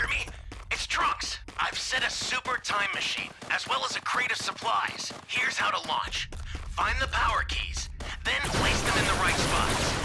hear me? It's Trunks. I've set a super time machine, as well as a crate of supplies. Here's how to launch. Find the power keys, then place them in the right spots.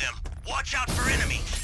Them, watch out for enemies.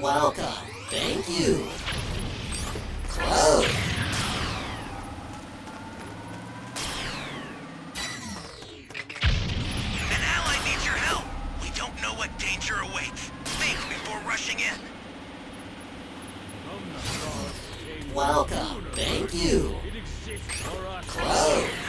Welcome. Thank you. Close. An ally needs your help. We don't know what danger awaits. Think before rushing in. Welcome. Thank you. Close.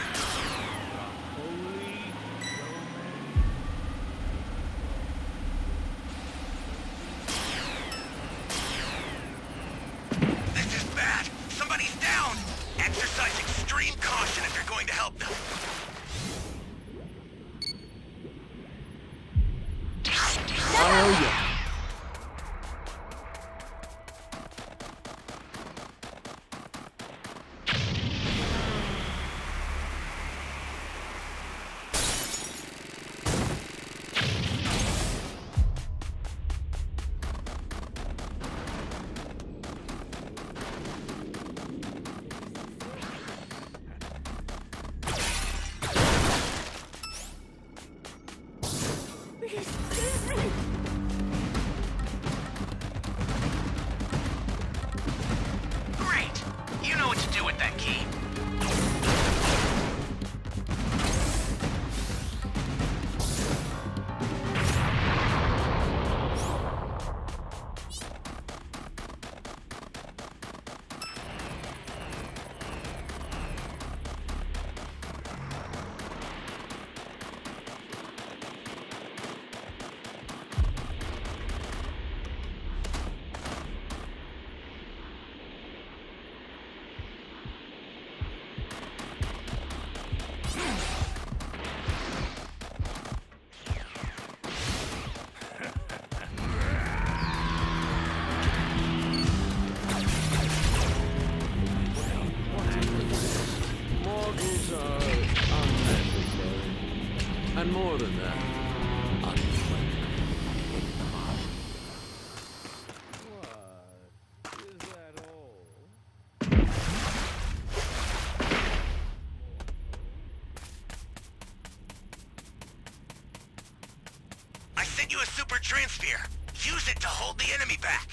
Going to help them. Are unnecessary. And more than that. What? Is that all? I sent you a super transfer. Use it to hold the enemy back.